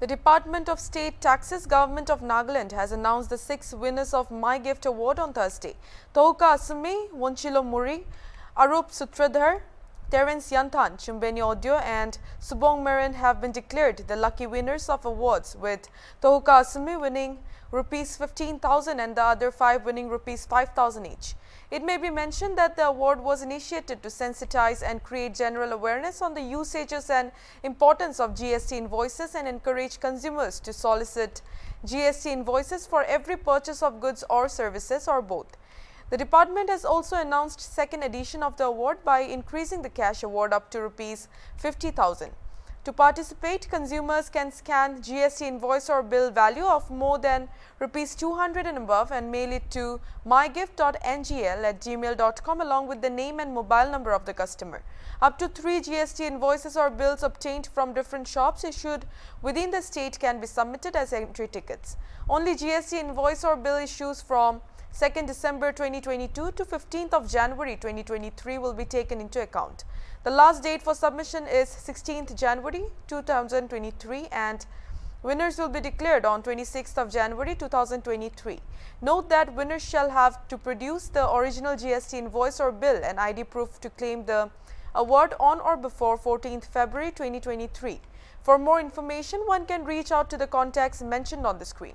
The Department of State Taxes Government of Nagaland has announced the six winners of My Gift Award on Thursday. Tohuka Asumi, Wonchilo Muri, Arup Sutradhar, Terence Yanthan, Chumbeni Odyuo and Subong Marin have been declared the lucky winners of awards with Tohuka Asumi winning rupees 15,000 and the other five winning rupees 5,000 each. It may be mentioned that the award was initiated to sensitize and create general awareness on the usages and importance of GST invoices and encourage consumers to solicit GST invoices for every purchase of goods or services or both. The department has also announced second edition of the award by increasing the cash award up to rupees 50,000. To participate, consumers can scan GST invoice or bill value of more than rupees 200 and above and mail it to mygift.ngl at gmail.com along with the name and mobile number of the customer. Up to three GST invoices or bills obtained from different shops issued within the state can be submitted as entry tickets. Only GST invoice or bill issues from 2nd December 2022 to 15th of January 2023 will be taken into account. The last date for submission is 16th January 2023 and winners will be declared on 26th of January 2023. Note that winners shall have to produce the original GST invoice or bill and ID proof to claim the award on or before 14th February 2023. For more information, one can reach out to the contacts mentioned on the screen.